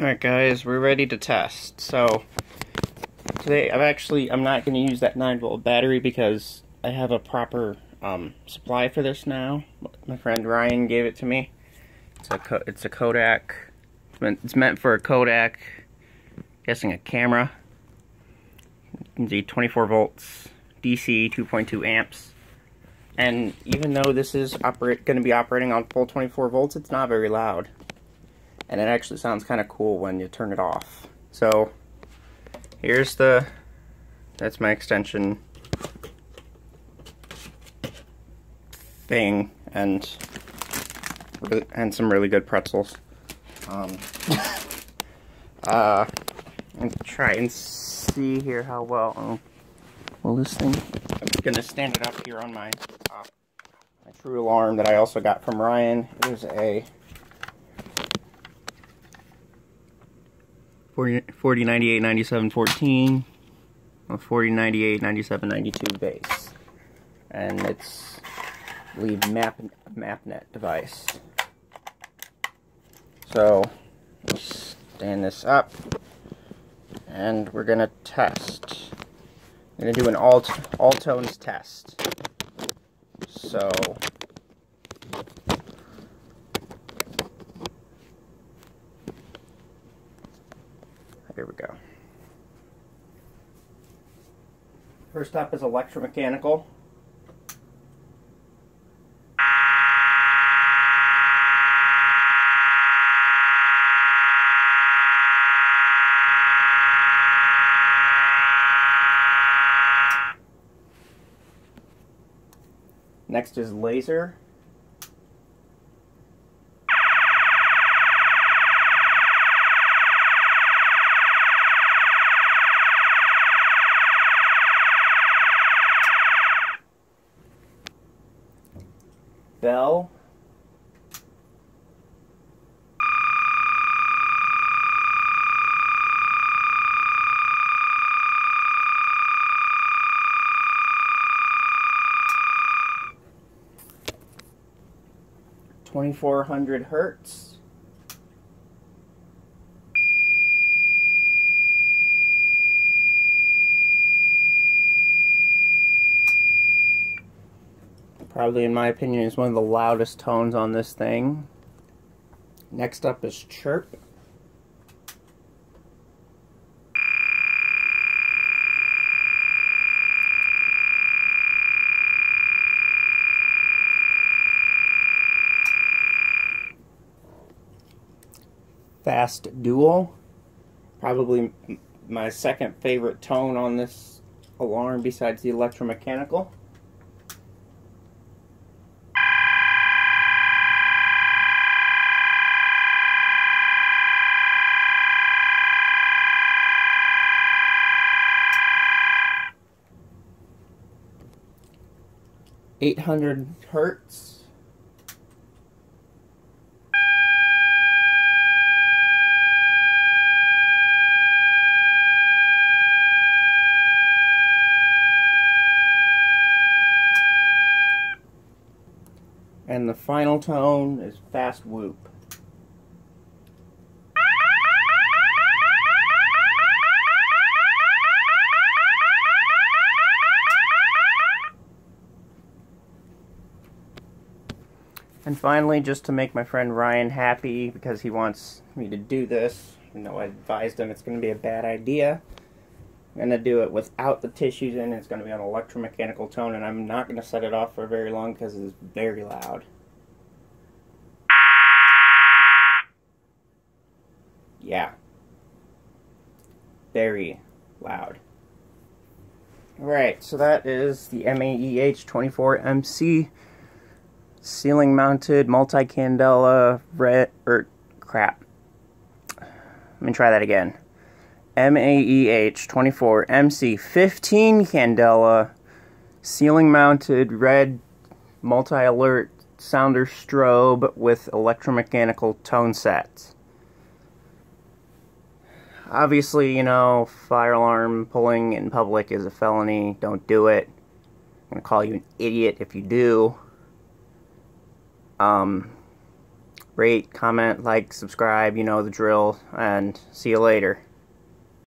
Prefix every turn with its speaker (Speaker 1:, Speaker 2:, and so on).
Speaker 1: Alright guys, we're ready to test. So, today I'm actually, I'm not going to use that 9 volt battery because I have a proper um, supply for this now. My friend Ryan gave it to me. It's a, it's a Kodak. It's meant, it's meant for a Kodak, I'm guessing a camera. You can see 24 volts, DC, 2.2 amps. And even though this is going to be operating on full 24 volts, it's not very loud and it actually sounds kind of cool when you turn it off. So here's the, that's my extension thing and and some really good pretzels. Um, uh, and try and see here how well, oh, well this thing, I'm gonna stand it up here on my, uh, my TrueAlarm that I also got from Ryan. It is a 40, 40 98, 97, 14, 40, 98, 97, 92 base. And it's, believe, map, MapNet device. So, stand this up, and we're going to test. I'm to do an alt all tones test. So, Here we go. First up is electromechanical. Next is laser. Bell. Twenty-four hundred hertz. Probably, in my opinion, is one of the loudest tones on this thing. Next up is chirp. Fast dual. Probably my second favorite tone on this alarm besides the electromechanical. 800 hertz. And the final tone is fast whoop. And finally, just to make my friend Ryan happy, because he wants me to do this, you know, I advised him it's going to be a bad idea. I'm going to do it without the tissues in, it's going to be on electromechanical tone, and I'm not going to set it off for very long because it's very loud. Yeah. Very loud. Alright, so that is the MAEH24MC ceiling mounted multi-candela red or er, crap. Let me try that again. MAEH 24 MC 15 candela ceiling mounted red multi-alert sounder strobe with electromechanical tone sets obviously you know fire alarm pulling in public is a felony. Don't do it. I'm gonna call you an idiot if you do um, rate, comment, like, subscribe, you know the drill, and see you later.